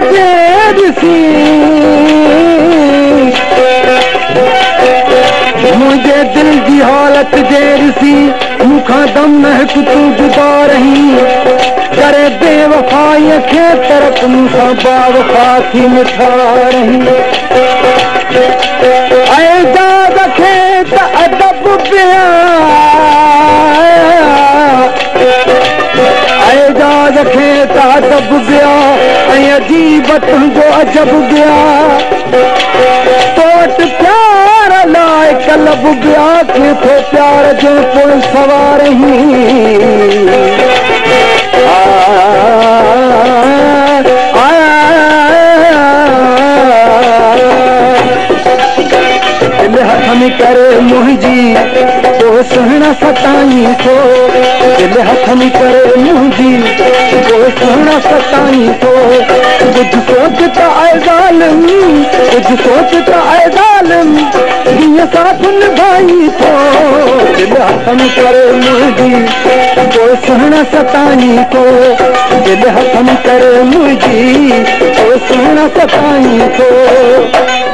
देर सी मुझे दिल की हालत देर सी मुखा दम महक तू जुदा रही। करे बेवफाई के तरफ़ मुखा बावफा की मिठा रही। عجيب تنهنجو عجب پيا توٽ پيار لاءِ ڪلب ٻيا کي ٿو پيار جو پوءِ سوار هٿ ۾ منهنجي پوءِ سهڻا ستائي ٿو هٿ ۾ ڪري منهنجي پوءِ سهڻا ستائي ڪجهه سوچ ته آهي ظالم ڪجهه سوچ ته آهي ظالم هيئن ساٿ نڀائي ٿو دل هٿ ۾ ڪري منهنجي پوءِ سهڻا ستائي ٿو دل هٿ ۾ ڪري منهنجي پوءِ سهڻا ستائي ٿو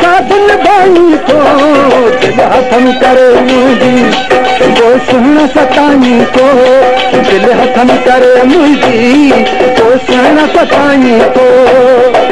ڪيئن ساٿ نڀائي ٿو دل هٿ ۾ ڪري منهنجي سهڻا ستائي ٿو دل هٿ ۾ ڪري منهنجي ستائي ٿو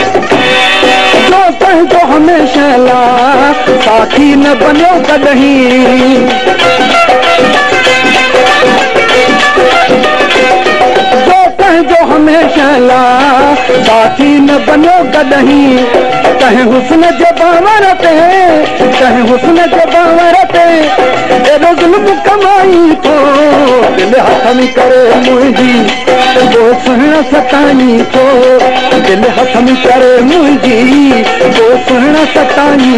दोस्तों को हमेशा साथी न बनो कहीं जो हमेशा ला साथी न बनो कॾहिं कंहिं हुस्न जे बावर ते कंहिं हुस्न जे बावर ते एॾो ज़ुल्म कमाई थो दिलि हथ में करे मुंहिंजी पोइ सुहिणा सताई थो दिलि हथ में करे मुंहिंजी पोइ सुहिणा सतानी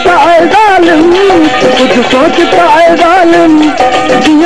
त आहे ॻाल्हि कुझु सोच त आहे ॻाल्हि जीअं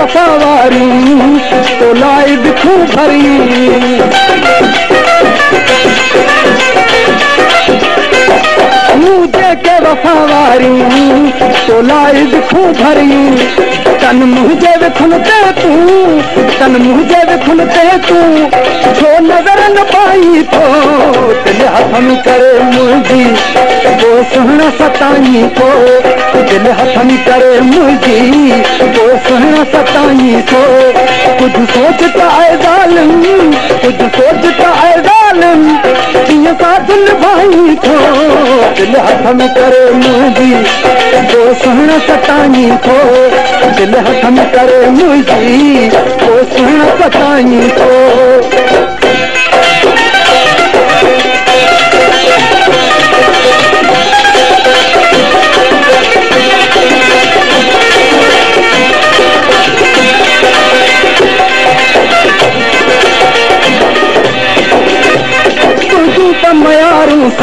वफावारी तो लाई दिखूं भरी। मुझे के वफावारी तो लाई दिखूं भरी। तन मुंहिंजे विखुन ते तूं तन मुंहिंजे विखुन ते तूं छो नज़र न पाई थो دل هٿ ۾ ڪري منهنجي پوءِ سهڻا ستائي ٿو دل هٿ ۾ ڪري منهنجي پوءِ سهڻا ستائي ٿو ڪجهه سوچ ته آهي ڳالهه ڪجهه سوچ ته آهي ڳالهه ڪيئن ساٿ نڀائي ٿو دل هٿ ۾ ڪري منهنجي پوءِ سهڻا ستائي ٿو دل هٿ ۾ ڪري منهنجي پوءِ سهڻا ستائي ٿو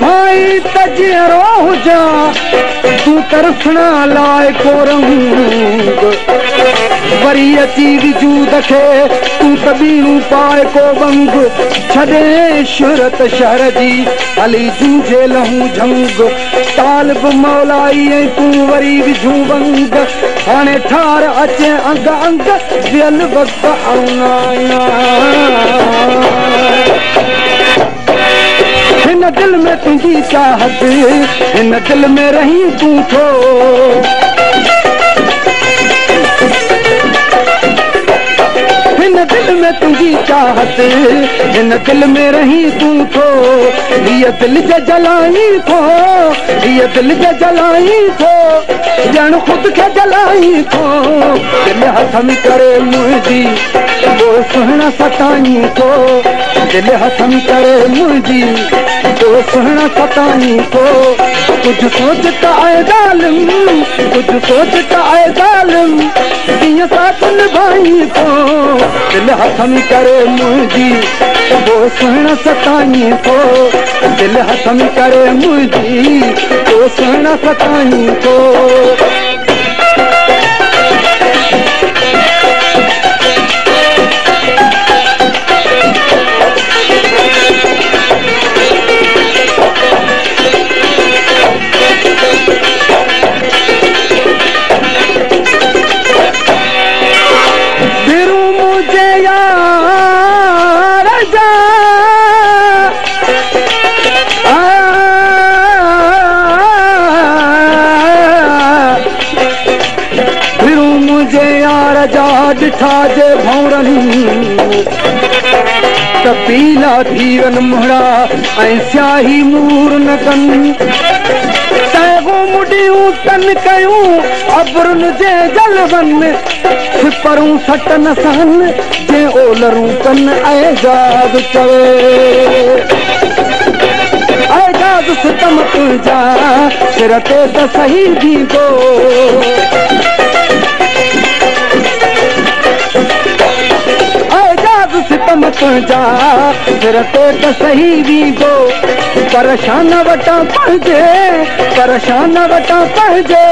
भाई त जीअं रोजा तूं तरसण लाइ को रंग وري اچي وجود کي تون تبيرون پائي ڪو بنگ ڇڏي شرت شهر جي هلي جوجهي لهون جهنگ. طالب مولائي ۽ تون وري وجهون بنگ هاڻي ٺار اچي انگ انگ ديل وقت هن دل ۾ تنهنجي چاهت هن دل ۾ رهي تون ٿو چاهت هن دل ۾ رهي تون ٿو هيءَ دل جي جلائي ٿو هيءَ دل جي جلائي ٿو ڄڻ خود کي جلائي ٿو دل هٿ ۾ ڪري منهنجي پوءِ سهڻا ستائي ٿو دل هٿ ۾ ڪري منهنجي پوءِ سهڻا ستائي ٿو ڪجهه سوچ ته آهي ڳالهه ڪجهه سوچ ته آهي ڳالهه ڪيئن ساٿ نڀائي ٿو دل هٿ ۾ ڪري منهنجي پوءِ سهڻا ستائي ٿو. دل هٿ ۾ ڪري منهنجي پوءِ سهڻا ستائي ٿو ڏٺا جي ڀورن ته پيلا ٿي وڃ مڙا ۽ سياهي مور نه ڪن. مڊيون تن ڪيون ابرن جي جلون. سپرون سٽن سن جي اولرون ڪن ايجاد چوي. ايجاد ستم تنهنجا سر تي ته صحيح ٿيندو जा फिर तो, तो सही भी दो پريشان وٽان پنهنجي پريشان وٽان پنهنجي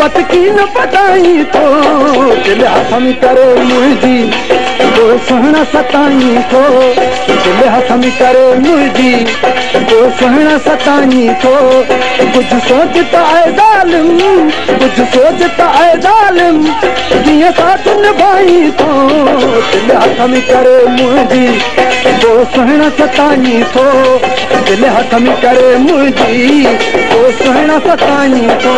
بتڪي نه پتائي ٿو دل هٿ ۾ ڪري منهنجي پوءِ سهڻا ستائي ٿو دل هٿ ۾ ڪري منهنجي پوءِ سهڻا ستائي ٿو ڪجهه سوچ ته آهي ظالم ڪجهه سوچ ته آهي ظالم. ڪيئن ساٿ نڀائي ٿو دل هٿ ۾ ڪري منهنجي پوءِ سهڻا ستائي ٿو دل ڪري منهنجي ستائي ٿو